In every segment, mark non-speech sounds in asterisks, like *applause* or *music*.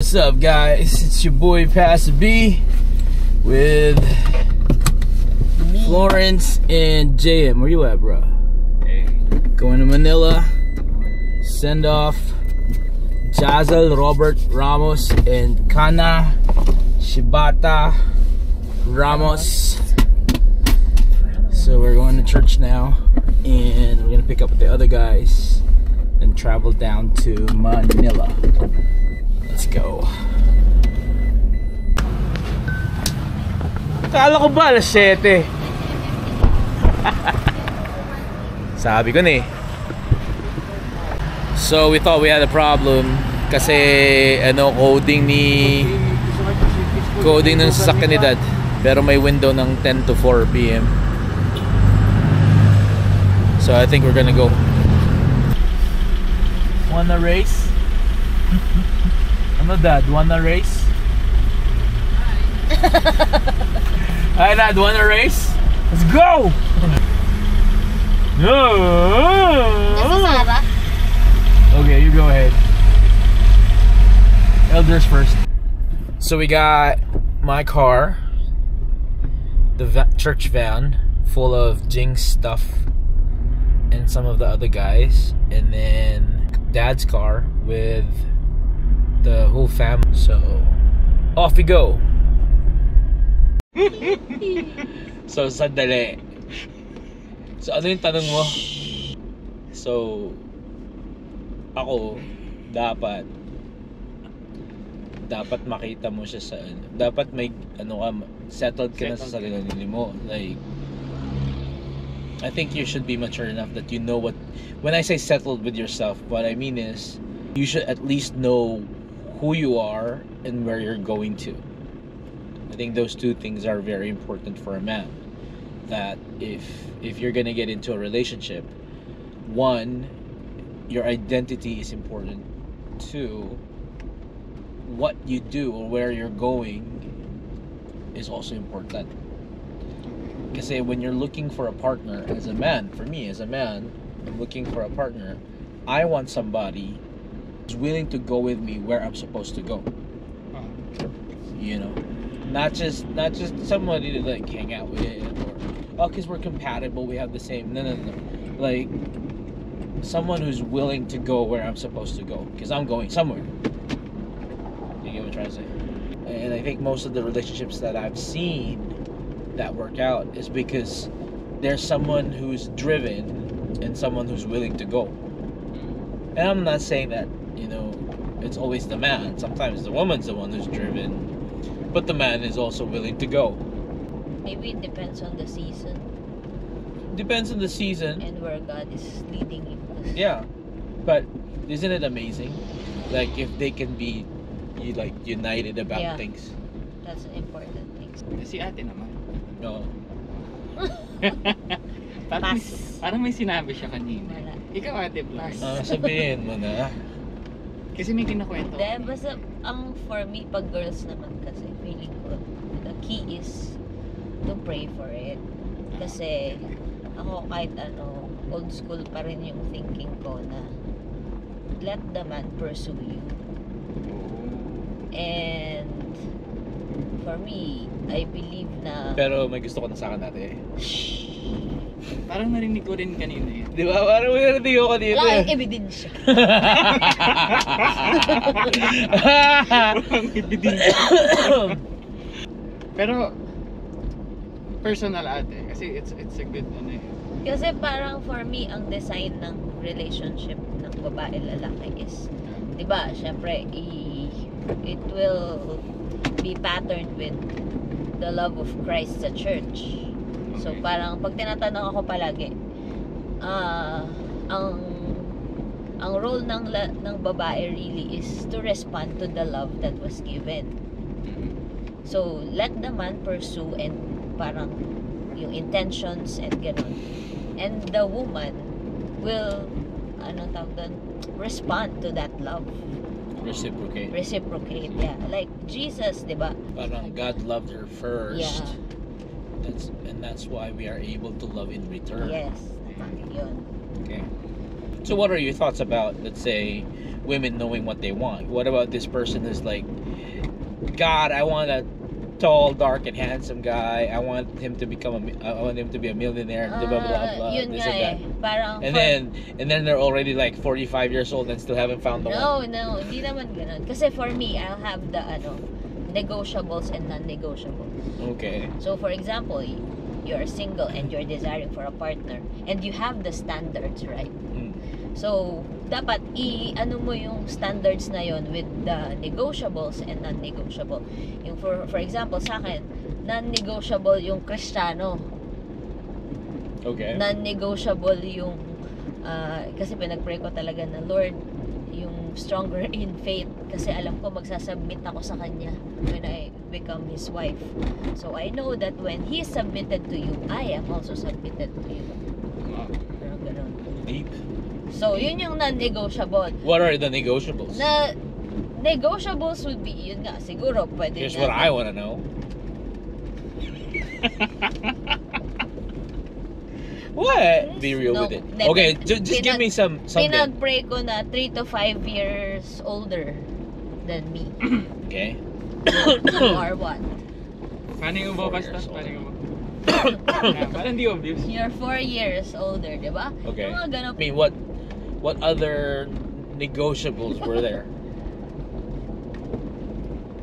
What's up, guys? It's your boy Pastor B with Florence and JM. Where you at, bro? Hey. Going to Manila. Send off Jazell Robert Ramos and Kanae Shibata Ramos. So we're going to church now, and we're gonna pick up with the other guys and travel down to Manila. Let's go. Kala ko ba alas 7? *laughs* Sabi ko na eh. So we thought we had a problem kasi ano coding ni coding ng sasakyan ni dad pero may window ng 10 to 4 p.m. So I think we're gonna go. Wanna race? Dad? Wanna race? *laughs* Hi dad, wanna race? Let's go! Okay, you go ahead. Elders first. So we got my car, the va- church van full of Jinx stuff, and some of the other guys, and then dad's car with the whole family. So off we go. *laughs* so sandali. So ano yung tanong mo? So ako dapat dapat makita mo siya sa ano, dapat may ano ka settled ka na sa Settled sarili mo like I think you should be mature enough that you know what when I say settled with yourself what I mean is you should at least know who you are and where you're going to. I think those two things are very important for a man that if if you're gonna get into a relationship one your identity is important. Two what you do or where you're going is also important. Because when you're looking for a partner as a man for me as a man i'm looking for a partner i want somebody who's willing to go with me where i'm supposed to go. Uh-huh. You know not just not just somebody to like hang out with or oh because we're compatible we have the same no no no like someone who's willing to go where i'm supposed to go because i'm going somewhere. You get what i'm trying to say? And i think most of the relationships that i've seen that work out is because there's someone who's driven and someone who's willing to go. Mm-hmm. And i'm not saying that you know it's always the man sometimes the woman's the one who's driven but the man is also willing to go. Maybe it depends on the season Depends on the season. and where God is leading you. 'Cause Yeah. But isn't it amazing? Like if they can be you like united about Yeah. things. That's an important thing. Si ate naman. No. *laughs* parang, may, Pass. parang may sinabi siya kanina. Wala. Ikaw ate Blas. Ah, sabihin mo na. Kasi may kinakwento. Hindi, basta ang for me, pag girls naman kasi, feeling ko, the key is to pray for it. Kasi, ako kahit ano, old school pa rin yung thinking ko na let the man pursue you. And for me, I believe na Pero may gusto ko na sa akin dati. Parang narinig ko rin kanina eh. Di ba? Parang may narinig ako dito. wala eh. kang ebidensya. *laughs* Walang ebidensya. Pero, personal ate. Kasi it's it's a good ano eh. Kasi parang for me, ang design ng relationship ng babae lalaki is, di ba, syempre, i- it will be patterned with the love of Christ sa church. So Okay. parang pag tinatanong ako palagi, ah, ang ang role ng la, ng babae really is to respond to the love that was given. Mhm. So, let the man pursue and parang yung intentions and gano'n. And the woman will, ano tawag doon, respond to that love. Reciprocate. Reciprocate, yeah. Like Jesus, di ba? Parang God loved her first. Yeah. That's and that's why we are able to love in return. Yes. Yun. Okay. So what are your thoughts about let's say women knowing what they want. What about this person who's like, God, I want a tall, dark, and handsome guy. I want him to become a, I want him to be a millionaire. blah blah blah Ah, blah. Yun this nga and eh. that. Parang And for- then and then they're already like 45 years old and still haven't found the one. No, no, hindi naman ganun. Kasi for me, I'll have the ano, negotiables and non-negotiables. Okay. So for example, y- you're single and you're desiring for a partner and you have the standards, right? Mm. So, dapat i-ano mo yung standards na yon with the negotiables and non-negotiable. Yung for, for example, sa akin, non-negotiable yung Kristiyano. Okay. Non-negotiable yung, ah, kasi pinag-pray ko talaga na, Lord, stronger *laughs* in faith. Kasi alam ko magsasubmit ako sa Kanya when I become His wife. So, I know that when He is submitted to you, I am also submitted to you. Parang ganun. Deep. So, yun yung non-negotiable. What are the negotiables? Na negotiables would be, yun nga, siguro pwede Here's what I want to know. *laughs* what? Be real No, with it. never. Okay, ju- just give Pinag- me some something. Pinag-pray ko na 3 to 5 years older than me. *coughs* Okay. *coughs* you are what? Paano yung ubo, Four basta? years Paano yung ubo? Ah, *coughs* Parang di obvious. You're 4 years older, di ba? Okay. Yung mga ganun. I mean, what what other negotiables were there? *laughs*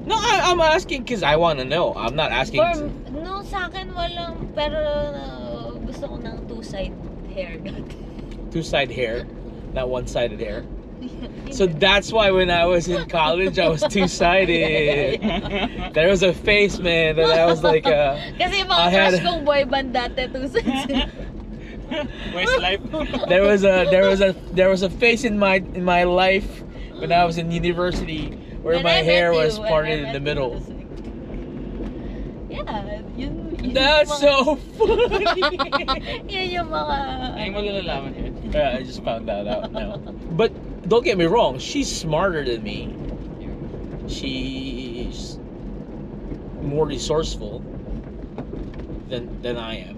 No, I, I'm asking because I want to know. I'm not asking. For, no, sa akin walang, pero uh, gusto ko ng two-side hair *laughs* two-side hair, not one-sided hair. *laughs* So that's why when I was in college, I was *laughs* two-sided. There was a face, man, that I was like, uh, Kasi yung I mga had- kong boy band dati, two-side. Westlife. there was a there was a there was a face in my in my life when I was in university where When my I hair met was you, when I parted in the middle. like- Yeah, yun, yun That's yung mga, so funny. yun yung mga... Ay, mo nalalaman yun. yeah, I just found that out now. *laughs* But don't get me wrong, she's smarter than me. She's more resourceful than than I am.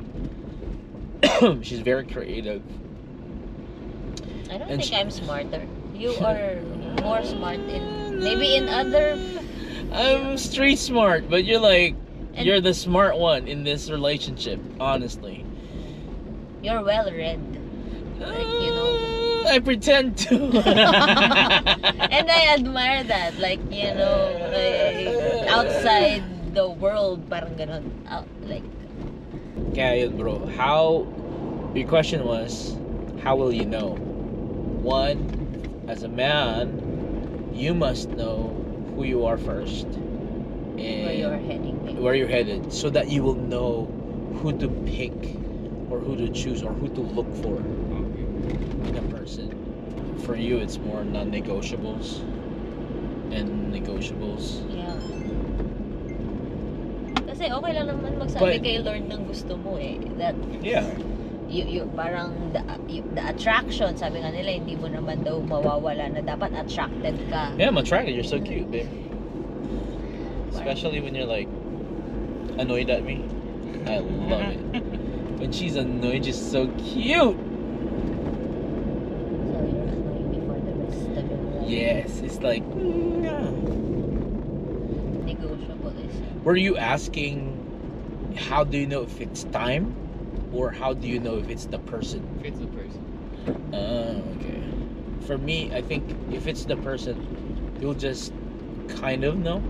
*coughs* she's very creative. I don't And think she- I'm smarter. You are *laughs* more smart in... Maybe in other... I'm street smart, but you're like And- you're the smart one in this relationship, honestly. You're well-read. Like, you know... Uh, I pretend to. *laughs* And I admire that. Like, you know, like, outside the world, parang ganun. Out, like, Kaya yun, bro. How your question was, how will you know? One, as a man, you must know who you are first. Where you're heading. Where you're headed so that you will know who to pick or who to choose or who to look for in a person. For you, it's more non-negotiables and negotiables. Yeah. Kasi okay lang naman magsabi But- kay Lord ng gusto mo eh. That Yeah. you, you parang the, you, the attraction, sabi nga nila, hindi mo naman daw mawawala na dapat attracted ka. Yeah, I'm attracted. You're so cute, babe. Especially when you're like annoyed at me. I love *laughs* it. When she's annoyed, she's so cute. So you're annoying me for the rest of your life. Yes, it's like. Negotiable is Were you asking, how do you know if it's time, or how do you know if it's the person? If it's the person. Oh, okay. For me, I think if it's the person, you'll just kind of know.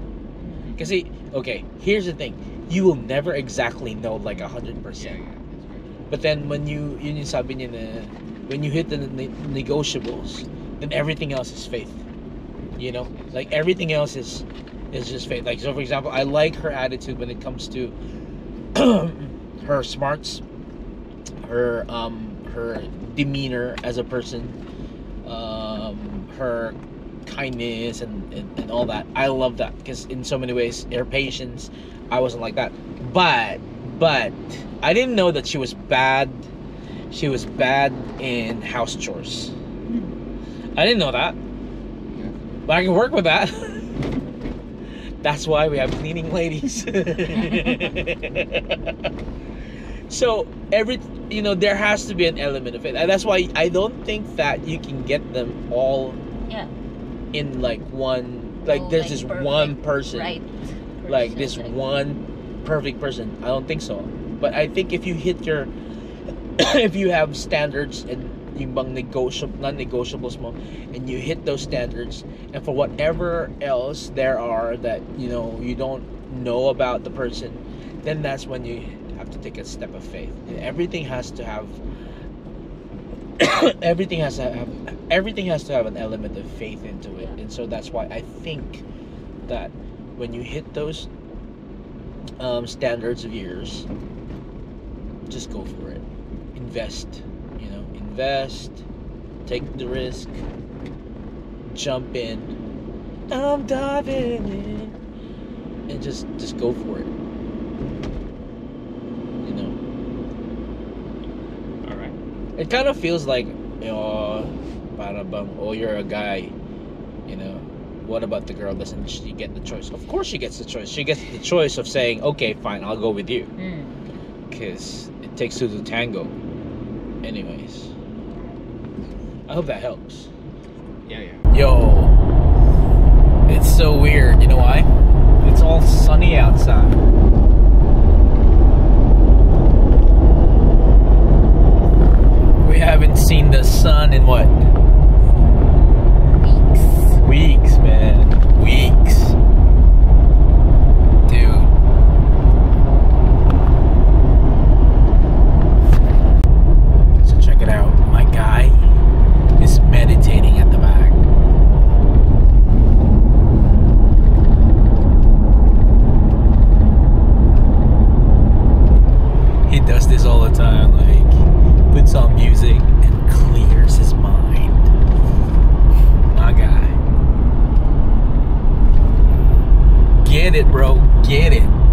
Because, see, okay, here's the thing. You will never exactly know like a 100%. yeah, that's right. But then when you yun yung sabi niya na when you hit the ne- negotiables, then everything else is faith. You know, like everything else is is just faith. Like so, for example, I like her attitude when it comes to *clears throat* her smarts, her um her demeanor as a person, um her kindness and, and, and all that. I love that because in so many ways, her patience, I wasn't like that. But but I didn't know that she was bad. She was bad in house chores. I didn't know that. But I can work with that. *laughs* That's why we have cleaning ladies. *laughs* so every you know there has to be an element of it. And that's why I don't think that you can get them all Yeah. In like one like Oh, there's this perfect, one person. Right. Like this like- one perfect person. I don't think so. But i think if you hit your *coughs* if you have standards and yung bang negotiable non-negotiables mo and you hit those standards and for whatever else there are that you know you don't know about the person then that's when you have to take a step of faith. Everything has to have *coughs* everything has to have everything has to have an element of faith into it. And so that's why i think that when you hit those um, standards of yours just go for it. Invest you know invest take the risk jump in. I'm diving in. And just just go for it you know All right. It kind of feels like oh para bang oh you're a guy you know what about the girl doesn't she get the choice? Of course she gets the choice. She gets the choice of saying okay fine i'll go with you. Mm. because it takes two to tango. Anyways. I hope that helps. Yeah, yeah. yo. It's so weird. You know why? It's all sunny outside we seen the sun in what? Weeks. Weeks man. Weeks. Dude. So check it out. My guy is meditating at the back. He does this all the time like puts on music Get it, bro. Get it.